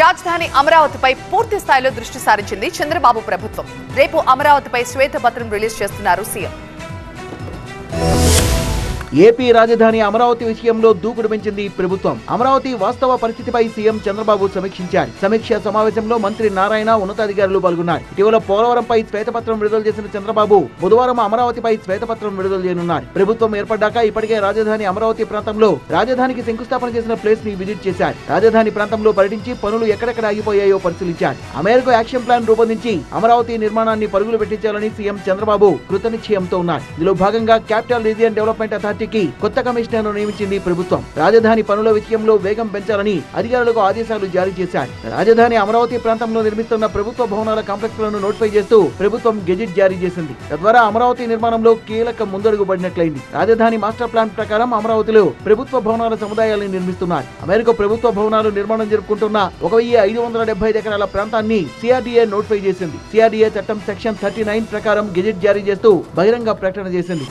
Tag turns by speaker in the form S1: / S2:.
S1: రాజధాని అమరావతిపై పూర్తి స్థాయిలో దృష్టి సారించింది చంద్రబాబు ప్రభుత్వం. రేపు అమరావతిపై శ్వేతపత్రం రిలీజ్ చేస్తున్నారు సీఎం.
S2: ఏపీ రాజధాని అమరావతి విషయంలో దూకుడు పెంచింది ప్రభుత్వం. అమరావతి వాస్తవ పరిస్థితిపై సీఎం చంద్రబాబు సమీక్షించారు. సమీక్ష సమావేశంలో మంత్రి నారాయణ ఉన్నతాధికారులు పాల్గొన్నారు. ఇటీవల పోలవరంపై శ్వేతపత్రం విడుదల చేసిన చంద్రబాబు బుధవారం అమరావతిపై శ్వేతపత్రం విడుదల చేయనున్నారు. ప్రభుత్వం ఏర్పడ్డాక ఇప్పటికే రాజధాని అమరావతి ప్రాంతంలో రాజధానికి శంకుస్థాపన చేసిన ప్లేస్ని విజిట్ చేశారు. రాజధాని ప్రాంతంలో పర్యటించి పనులు ఎక్కడెక్కడ ఆగిపోయాయో పరిశీలించారు. ఆ మేరకు యాక్షన్ ప్లాన్ రూపొందించి అమరావతి నిర్మాణాన్ని పరుగులు పెట్టించాలని సీఎం చంద్రబాబు కృతనిశ్చయంతో ఉన్నారు. ఇందులో భాగంగా క్యాపిటల్ రీజియన్ డెవలప్మెంట్ పార్టీకి కొత్త కమిషనర్ను నియమించింది ప్రభుత్వం. రాజధాని పనుల విషయంలో వేగం పెంచాలని అధికారులకు ఆదేశాలు జారీ చేశారు. రాజధాని అమరావతి ప్రాంతంలో నిర్మిస్తున్న ప్రభుత్వ భవనాల కాంప్లెక్స్లను నోటిఫై చేస్తూ ప్రభుత్వం గెజిట్ జారీ చేసింది. తద్వారా అమరావతి నిర్మాణంలో కీలక ముందడుగు పడినట్లయింది. రాజధాని మాస్టర్ ప్లాన్ ప్రకారం అమరావతిలో ప్రభుత్వ భవనాల సముదాయాలను నిర్మిస్తున్నారు. అమెరికా ప్రభుత్వ భవనాలు నిర్మాణం జరుపుకుంటున్న ఒక వెయ్యి ఐదు వందల డెబ్బై ఎకరాల ప్రాంతాన్ని సిఆర్డీఏ నోటిఫై చేసింది. సిఆర్డీఏ చట్టం సెక్షన్ థర్టీ నైన్ ప్రకారం గెజిట్ జారీ చేస్తూ బహిరంగ ప్రకటన చేసింది.